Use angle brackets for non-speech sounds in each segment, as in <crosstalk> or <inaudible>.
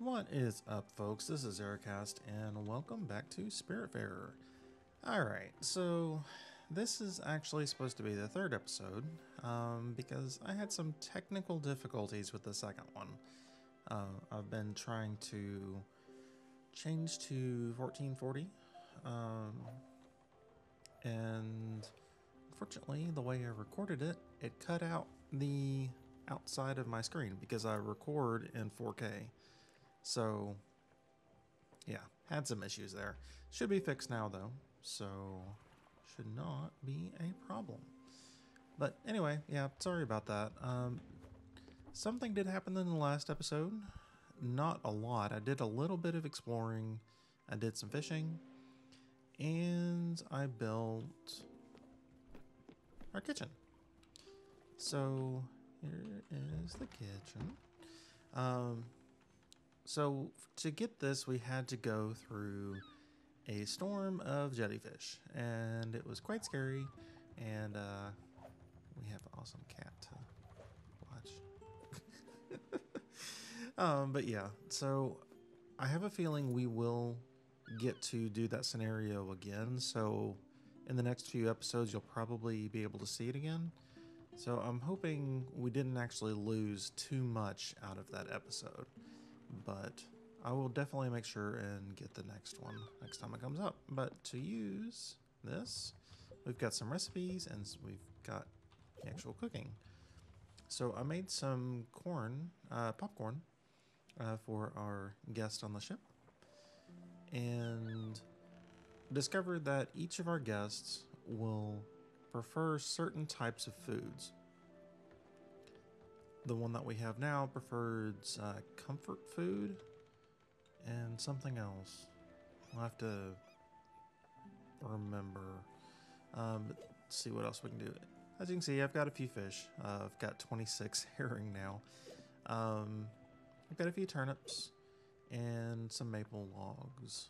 What is up, folks? This is Arikast, and welcome back to Spiritfarer. Alright, so this is actually supposed to be the third episode, um, because I had some technical difficulties with the second one. Uh, I've been trying to change to 1440, um, and unfortunately, the way I recorded it, it cut out the outside of my screen because I record in 4K. So, yeah, had some issues there. Should be fixed now, though, so should not be a problem. But anyway, yeah, sorry about that. Um, something did happen in the last episode. Not a lot. I did a little bit of exploring, I did some fishing, and I built our kitchen. So, here is the kitchen. Um, so to get this, we had to go through a storm of jellyfish, and it was quite scary. And uh, we have an awesome cat to watch. <laughs> um, but yeah, so I have a feeling we will get to do that scenario again. So in the next few episodes, you'll probably be able to see it again. So I'm hoping we didn't actually lose too much out of that episode but I will definitely make sure and get the next one next time it comes up. But to use this, we've got some recipes and we've got actual cooking. So I made some corn, uh, popcorn, uh, for our guest on the ship, and discovered that each of our guests will prefer certain types of foods the one that we have now prefers uh, comfort food and something else. I'll have to remember. Um, see what else we can do. As you can see, I've got a few fish. Uh, I've got 26 <laughs> herring now. Um, I've got a few turnips and some maple logs.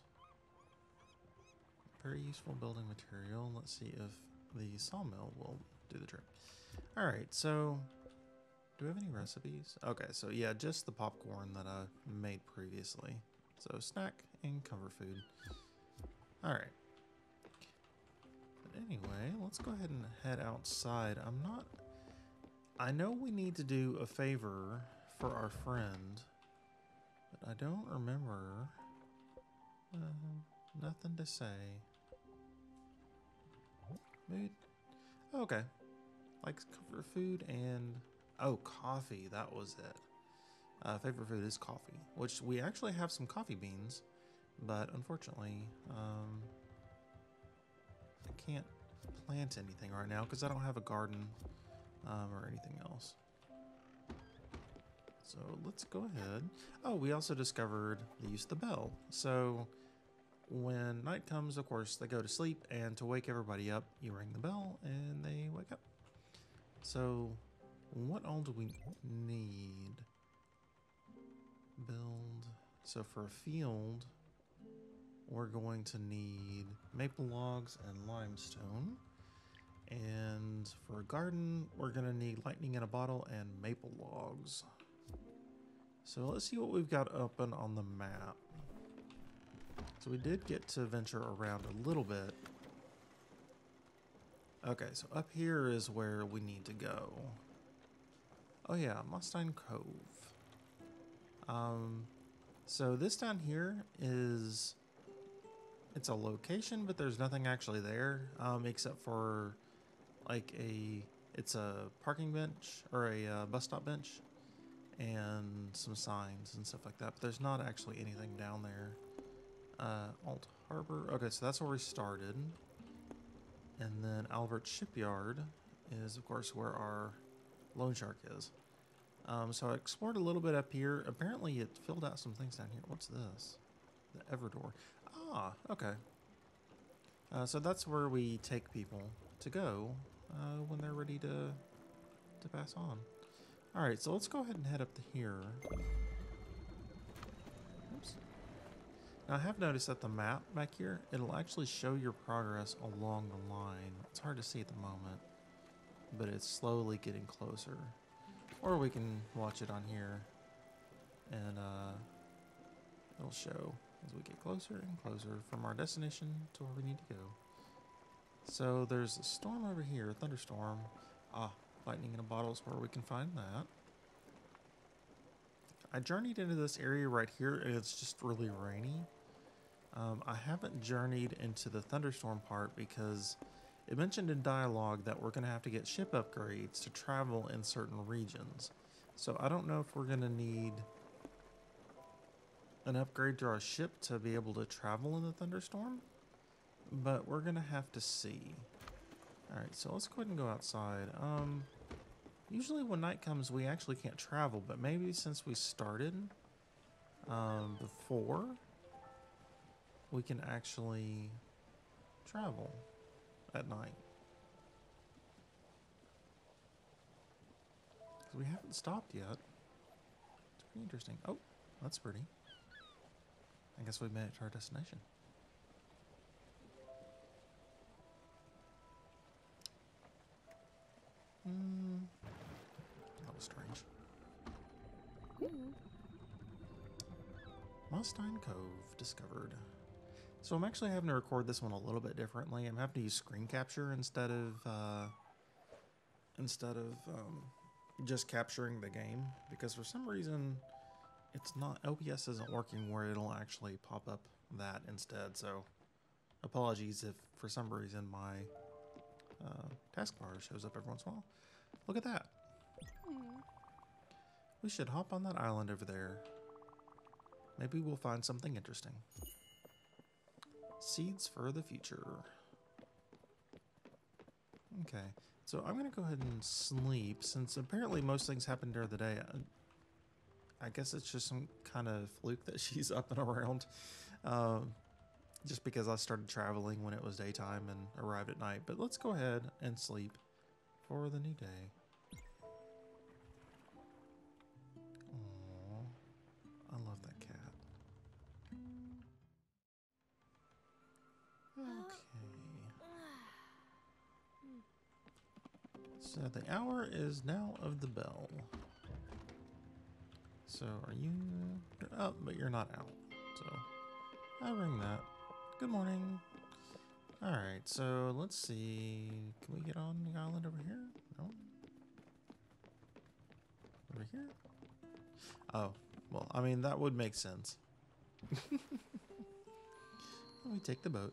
Very useful building material. Let's see if the sawmill will do the trick. Alright, so do we have any recipes? Okay, so yeah, just the popcorn that I made previously. So snack and comfort food. Alright. But anyway, let's go ahead and head outside. I'm not... I know we need to do a favor for our friend, but I don't remember... Uh, nothing to say. Mood? Okay. Likes comfort food and Oh, coffee. That was it. Uh, favorite food is coffee, which we actually have some coffee beans, but unfortunately, um, I can't plant anything right now because I don't have a garden um, or anything else. So let's go ahead. Oh, we also discovered the use of the bell. So when night comes, of course, they go to sleep, and to wake everybody up, you ring the bell and they wake up. So what all do we need? Build. So for a field, we're going to need maple logs and limestone. And for a garden, we're going to need lightning in a bottle and maple logs. So let's see what we've got open on the map. So we did get to venture around a little bit. Okay, so up here is where we need to go. Oh yeah, Mustang Cove. Um, so this down here is, it's a location, but there's nothing actually there, um, except for like a, it's a parking bench or a uh, bus stop bench and some signs and stuff like that. But there's not actually anything down there. Uh, Alt Harbor. Okay, so that's where we started. And then Albert Shipyard is, of course, where our loan shark is. Um, so I explored a little bit up here. Apparently it filled out some things down here. What's this? The Everdoor. Ah, okay. Uh, so that's where we take people to go uh, when they're ready to to pass on. All right, so let's go ahead and head up to here. Oops. Now I have noticed that the map back here, it'll actually show your progress along the line. It's hard to see at the moment but it's slowly getting closer. Or we can watch it on here and uh, it'll show as we get closer and closer from our destination to where we need to go. So there's a storm over here, a thunderstorm. Ah, lightning in a bottle is where we can find that. I journeyed into this area right here, and it's just really rainy. Um, I haven't journeyed into the thunderstorm part because it mentioned in dialogue that we're going to have to get ship upgrades to travel in certain regions. So I don't know if we're going to need an upgrade to our ship to be able to travel in the thunderstorm, but we're going to have to see. All right, so let's go ahead and go outside. Um, usually when night comes, we actually can't travel, but maybe since we started um, before, we can actually travel at night. we haven't stopped yet. It's pretty interesting. Oh, that's pretty. I guess we made it to our destination. Hmm. That was strange. Mossstein Cove discovered. So I'm actually having to record this one a little bit differently. I'm having to use screen capture instead of uh, instead of um, just capturing the game because for some reason it's not OBS isn't working where it'll actually pop up that instead. So apologies if for some reason my uh, taskbar shows up every once in a while. Look at that. We should hop on that island over there. Maybe we'll find something interesting. Seeds for the future. Okay, so I'm gonna go ahead and sleep since apparently most things happen during the day. I, I guess it's just some kind of fluke that <laughs> she's up and around. Um, just because I started traveling when it was daytime and arrived at night. But let's go ahead and sleep for the new day. Okay. So the hour is now of the bell. So are you? You're but you're not out. So I'll ring that. Good morning. All right, so let's see. Can we get on the island over here? No. Over here? Oh, well, I mean that would make sense. <laughs> Let me take the boat.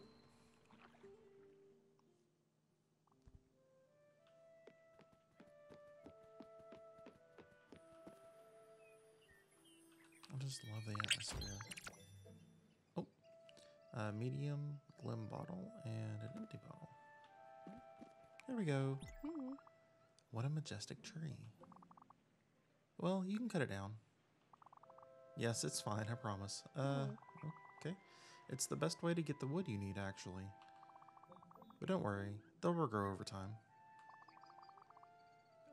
Just love the atmosphere. Oh, a medium glim bottle and an empty bottle. There we go. What a majestic tree. Well, you can cut it down. Yes, it's fine, I promise. Uh, okay. It's the best way to get the wood you need, actually. But don't worry, they'll regrow over time.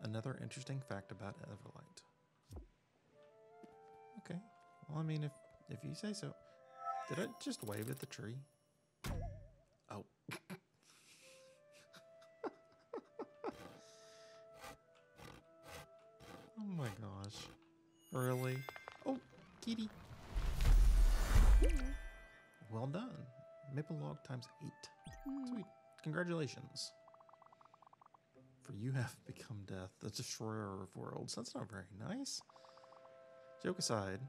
Another interesting fact about Everlight. Well, I mean, if if you say so. Did I just wave at the tree? Oh. <laughs> oh my gosh. Really? Oh, kitty. Well done. Maple log times eight. Hmm. Sweet. Congratulations. For you have become death, the destroyer of worlds. That's not very nice. Joke aside,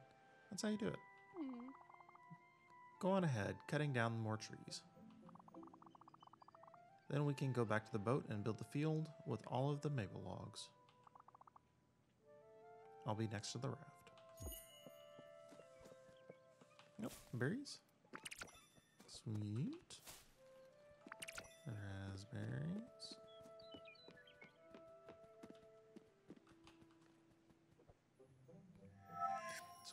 that's how you do it. Hmm. Go on ahead, cutting down more trees. Then we can go back to the boat and build the field with all of the maple logs. I'll be next to the raft. Yep, berries. Sweet. Raspberries.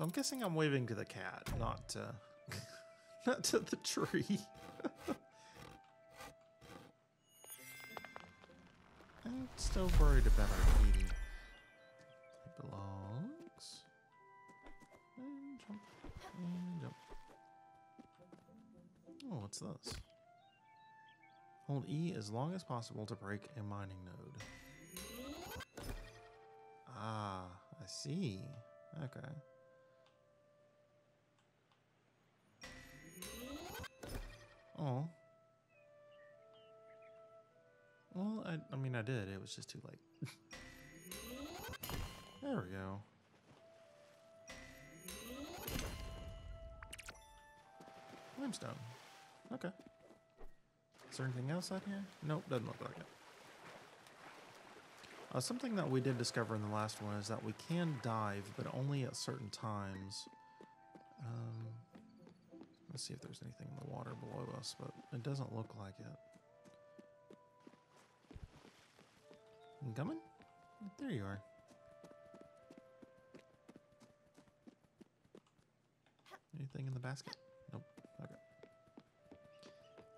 So I'm guessing I'm waving to the cat, not to, <laughs> not to the tree. <laughs> I'm still worried about our kitty. It belongs. And jump. And jump. Oh, what's this? Hold E as long as possible to break a mining node. Ah, I see. Okay. Oh. Well, I, I mean, I did. It was just too late. <laughs> there we go. Limestone. Okay. Is there anything else out here? Nope, doesn't look like it. Uh, something that we did discover in the last one is that we can dive, but only at certain times. Um, let's see if there's anything in the water below us, but it doesn't look like it. You coming? There you are. Anything in the basket? Nope. Okay.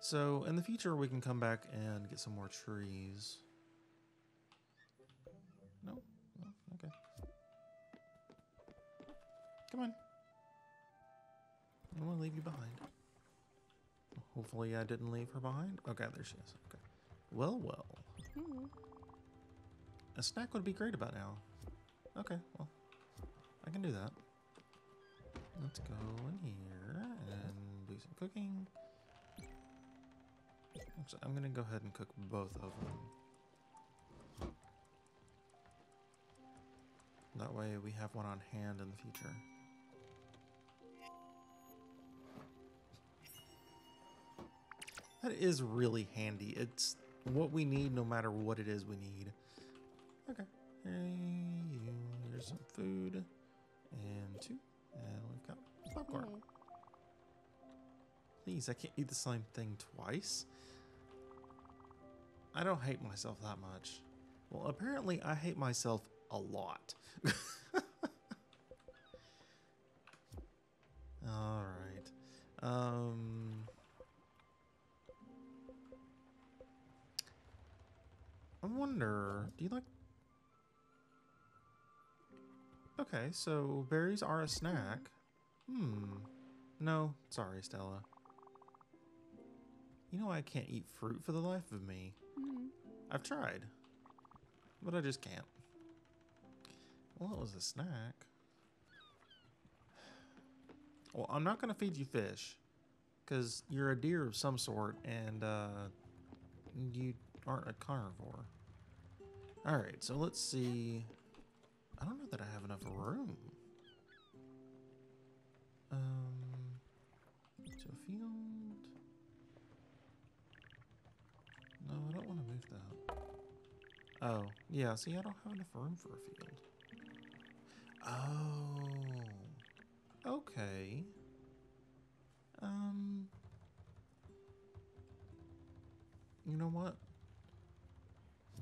So in the future, we can come back and get some more trees. Hopefully I didn't leave her behind. Okay, there she is. Okay. Well, well. Hmm. A snack would be great about now. Okay, well, I can do that. Let's go in here and do some cooking. Actually, I'm gonna go ahead and cook both of them. That way we have one on hand in the future. That is really handy. It's what we need no matter what it is we need. Okay. Hey. Here's some food. And two. And we've got popcorn. Please, I can't eat the same thing twice. I don't hate myself that much. Well, apparently I hate myself a lot. <laughs> All right. Um I wonder, do you like Okay, so berries are a snack. Hmm. No, sorry, Stella. You know I can't eat fruit for the life of me. Hmm. I've tried, but I just can't. Well, it was a snack. Well, I'm not gonna feed you fish, because you're a deer of some sort, and uh, you aren't a carnivore. All right, so let's see. I don't know that I have enough room. Um, to a field. No, I don't want to move that. Oh, yeah, see, I don't have enough room for a field. Oh, okay. Um, you know what?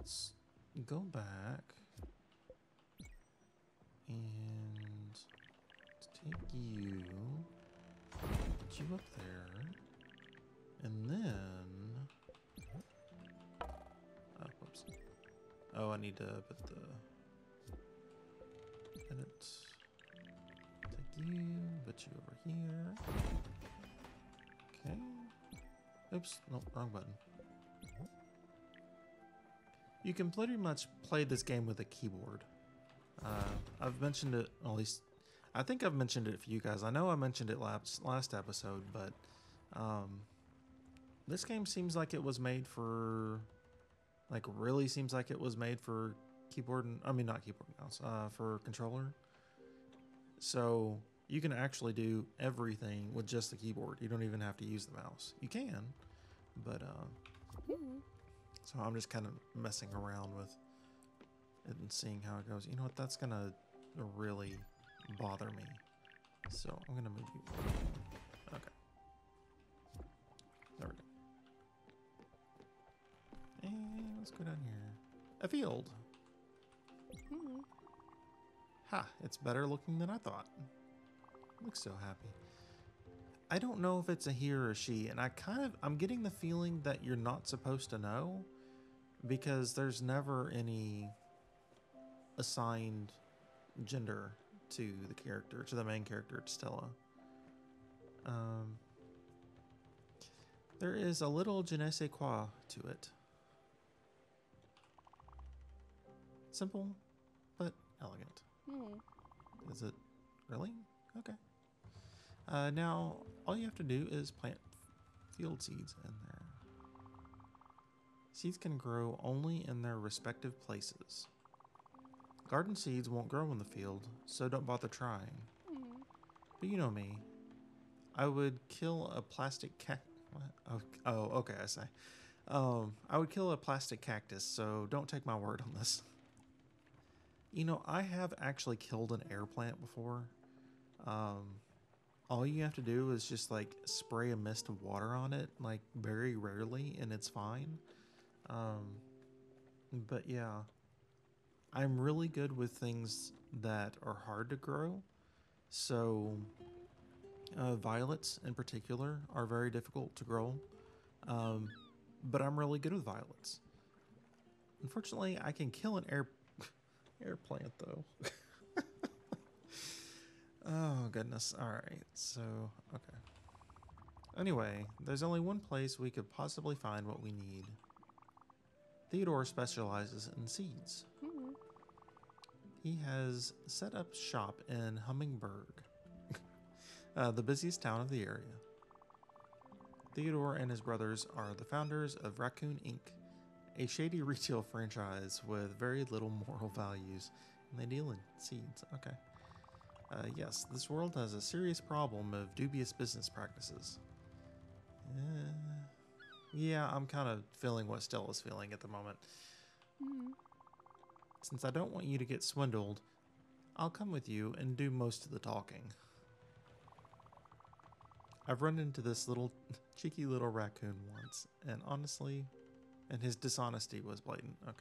Let's go back and take you, put you up there, and then. Oh, whoops. Oh, I need to put the edit. Take you, put you over here. Okay. Oops, no, wrong button. You can pretty much play this game with a keyboard. Uh, I've mentioned it, at least, I think I've mentioned it for you guys. I know I mentioned it last, last episode, but um, this game seems like it was made for, like, really seems like it was made for keyboard and, I mean, not keyboard and mouse, uh, for controller. So you can actually do everything with just the keyboard. You don't even have to use the mouse. You can, but uh, Hmm. So I'm just kind of messing around with it and seeing how it goes. You know what? That's gonna really bother me. So I'm gonna move you. Okay. There we go. And let's go down here. A field. Hmm. Ha! It's better looking than I thought. Looks so happy. I don't know if it's a he or a she, and I kind of I'm getting the feeling that you're not supposed to know because there's never any assigned gender to the character, to the main character, to Stella. Um, there is a little je ne sais quoi to it. Simple, but elegant. Hmm. Is it really? Okay. Uh, now, all you have to do is plant field seeds in there. Seeds can grow only in their respective places. Garden seeds won't grow in the field, so don't bother trying. Mm. But you know me. I would kill a plastic cac. Oh, oh, okay, I say. Um, I would kill a plastic cactus, so don't take my word on this. You know, I have actually killed an air plant before. Um, all you have to do is just like spray a mist of water on it, like very rarely, and it's fine. Um, but yeah, I'm really good with things that are hard to grow. So, uh, violets in particular are very difficult to grow. Um, but I'm really good with violets. Unfortunately, I can kill an air <laughs> air plant though. <laughs> oh goodness. All right. So, okay. Anyway, there's only one place we could possibly find what we need. Theodore specializes in seeds. Mm. He has set up shop in Hummingberg, <laughs> uh, the busiest town of the area. Theodore and his brothers are the founders of Raccoon Inc., a shady <laughs> retail franchise with very little moral values, and they deal in seeds. Okay. Uh, yes, this world has a serious problem of dubious business practices. Uh, yeah, I'm kind of feeling what Stella's feeling at the moment. Mm. Since I don't want you to get swindled, I'll come with you and do most of the talking. I've run into this little <laughs> cheeky little raccoon once, and honestly, and his dishonesty was blatant. Okay.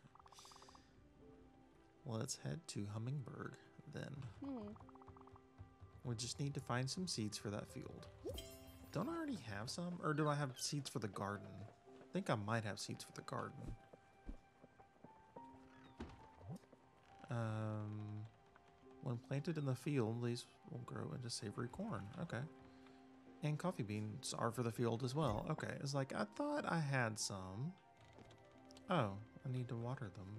Let's head to Hummingberg then. Mm. We just need to find some seeds for that field. <laughs> Don't I already have some? Or do I have seeds for the garden? I think I might have seeds for the garden. Um, when planted in the field, these will grow into savory corn. Okay. And coffee beans are for the field as well. Okay. It's like, I thought I had some. Oh, I need to water them.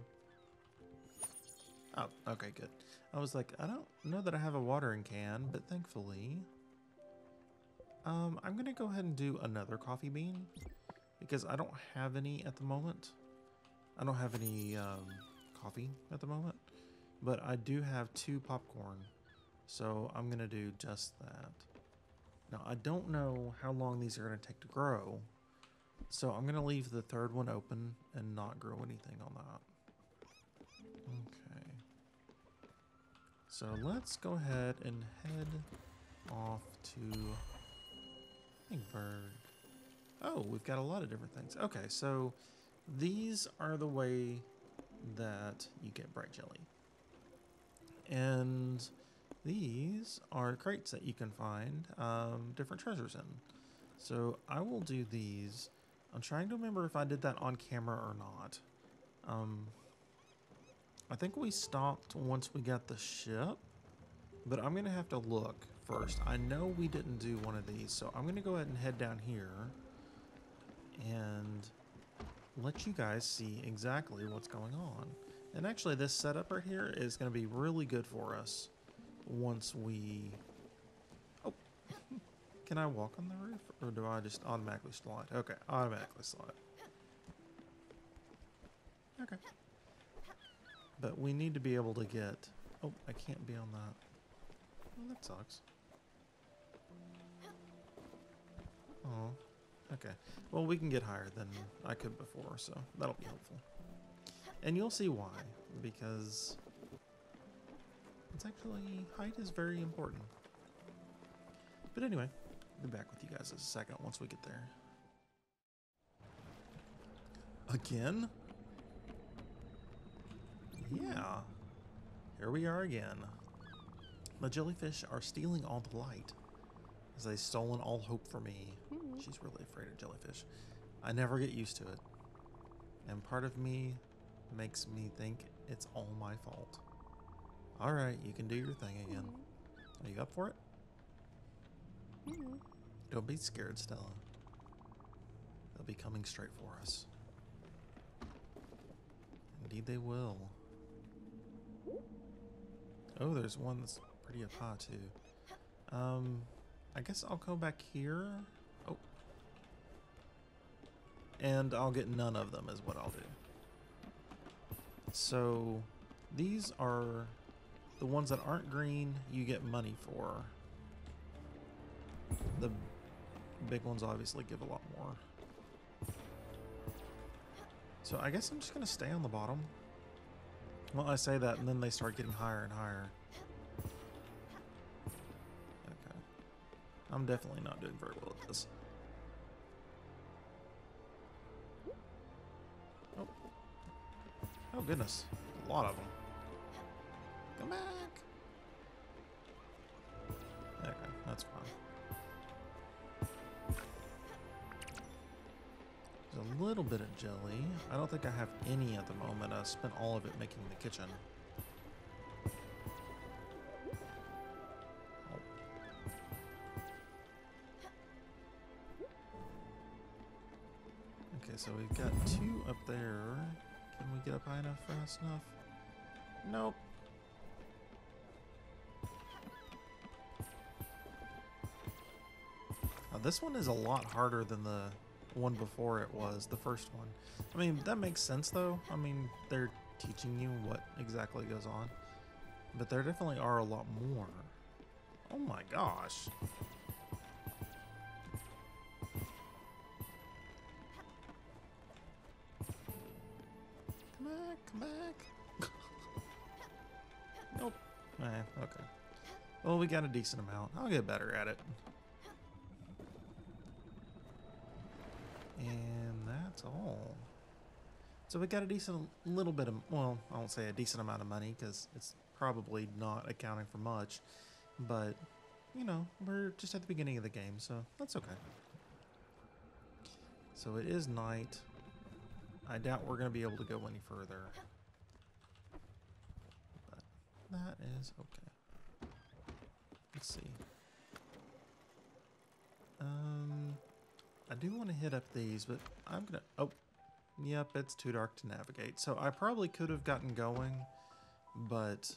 Oh, okay, good. I was like, I don't know that I have a watering can, but thankfully, um, I'm gonna go ahead and do another coffee bean because I don't have any at the moment. I don't have any um, coffee at the moment, but I do have two popcorn, so I'm gonna do just that. Now I don't know how long these are gonna take to grow, so I'm gonna leave the third one open and not grow anything on that. Okay. So let's go ahead and head off to Oh, we've got a lot of different things. Okay, so these are the way that you get bright jelly. And these are crates that you can find um, different treasures in. So I will do these. I'm trying to remember if I did that on camera or not. Um, I think we stopped once we got the ship, but I'm going to have to look first. I know we didn't do one of these, so I'm going to go ahead and head down here and let you guys see exactly what's going on. And actually, this setup right here is going to be really good for us once we... Oh, <laughs> can I walk on the roof, or do I just automatically slide? Okay, automatically slide. Okay. But we need to be able to get... Oh, I can't be on that. Well, that sucks. Oh, okay. Well, we can get higher than I could before, so that'll be helpful. And you'll see why, because it's actually, height is very important. But anyway, I'll be back with you guys in a second once we get there. Again? Yeah. Here we are again. The jellyfish are stealing all the light, as they've stolen all hope for me. Hmm. She's really afraid of jellyfish. I never get used to it. And part of me makes me think it's all my fault. Alright, you can do your thing again. Are you up for it? Mm. Don't be scared, Stella. They'll be coming straight for us. Indeed, they will. Oh, there's one that's pretty up high, too. Um, I guess I'll go back here. And I'll get none of them, is what I'll do. So, these are the ones that aren't green, you get money for. The big ones obviously give a lot more. So, I guess I'm just going to stay on the bottom. Well, I say that, and then they start getting higher and higher. Okay. I'm definitely not doing very well at this. Oh, goodness. A lot of them. Come back. Okay, that's fine. There's a little bit of jelly. I don't think I have any at the moment. I spent all of it making the kitchen. Okay, so we've got two up there. Get up high enough fast enough? Nope. Now, this one is a lot harder than the one before it was, the first one. I mean, that makes sense though. I mean, they're teaching you what exactly goes on. But there definitely are a lot more. Oh my gosh. Got a decent amount. I'll get better at it. And that's all. So we got a decent little bit of, well, I won't say a decent amount of money because it's probably not accounting for much. But, you know, we're just at the beginning of the game, so that's okay. So it is night. I doubt we're going to be able to go any further. But that is okay. Let's see. Um, I do want to hit up these, but I'm gonna. Oh, yep, it's too dark to navigate. So I probably could have gotten going, but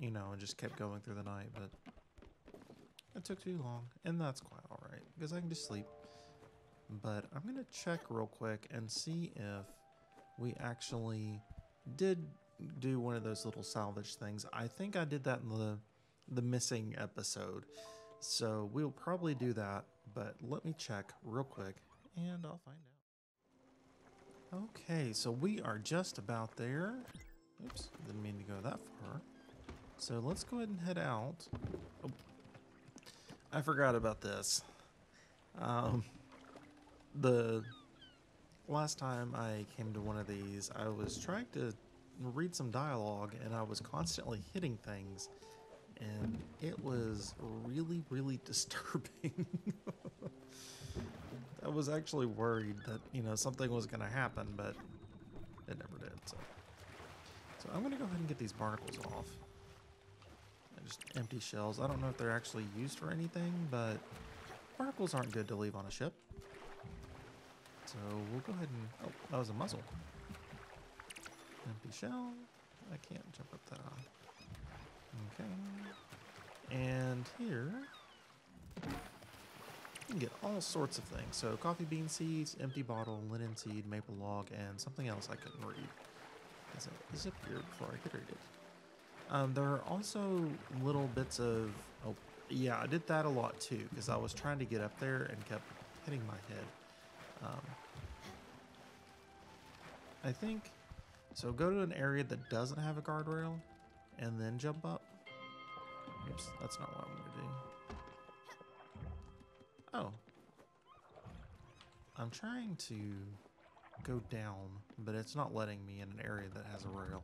you know, I just kept going through the night. But it took too long, and that's quite all right because I can just sleep. But I'm gonna check real quick and see if we actually did do one of those little salvage things. I think I did that in the the missing episode. So we'll probably do that, but let me check real quick and I'll find out. Okay, so we are just about there. Oops, didn't mean to go that far. So let's go ahead and head out. Oh, I forgot about this. Um, the last time I came to one of these, I was trying to read some dialogue and I was constantly hitting things and it was really, really <laughs> disturbing. I was actually worried that, you know, something was going to happen, but it never did. So, so I'm going to go ahead and get these barnacles off. They're just empty shells. I don't know if they're actually used for anything, but barnacles aren't good to leave on a ship. So we'll go ahead and... Oh, that was a muzzle. Empty shell. I can't jump up that high. Okay. And here, you can get all sorts of things. So coffee bean seeds, empty bottle, linen seed, maple log, and something else I couldn't read. Because it disappeared before I could read it. Um, there are also little bits of... Oh, yeah, I did that a lot too, because I was trying to get up there and kept hitting my head. Um, I think... So go to an area that doesn't have a guardrail, and then jump up. Oops, that's not what I'm to do. Oh. I'm trying to go down, but it's not letting me in an area that has a rail.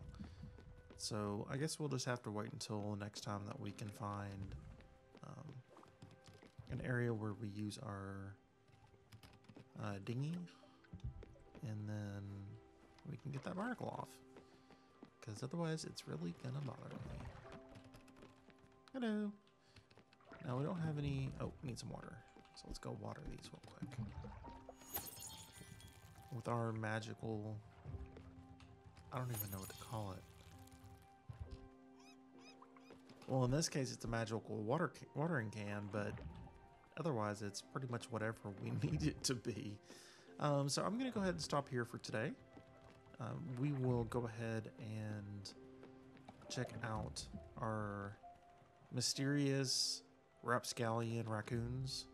So I guess we'll just have to wait until next time that we can find um, an area where we use our uh, dinghy, and then we can get that barnacle off. Because otherwise, it's really gonna bother me. Hello. Now we don't have any. Oh, we need some water. So let's go water these real quick. With our magical. I don't even know what to call it. Well, in this case, it's a magical water watering can, but otherwise, it's pretty much whatever we <laughs> need it to be. Um, so I'm going to go ahead and stop here for today. Um, we will go ahead and check out our mysterious rapscallion raccoons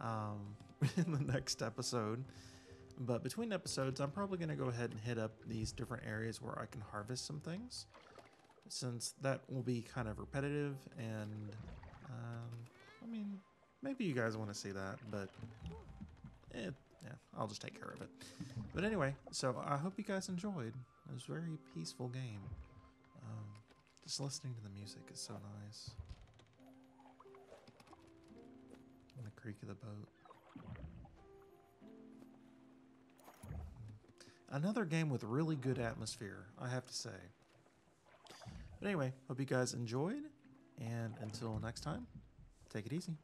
um, <laughs> in the next episode. But between episodes, I'm probably going to go ahead and hit up these different areas where I can harvest some things, since that will be kind of repetitive. And um, I mean, maybe you guys want to see that, but it, yeah, I'll just take care of it. But anyway, so I hope you guys enjoyed. It was a very peaceful game. Um, just listening to the music is so nice. And the creak of the boat. Another game with really good atmosphere, I have to say. But anyway, hope you guys enjoyed, and until next time, take it easy.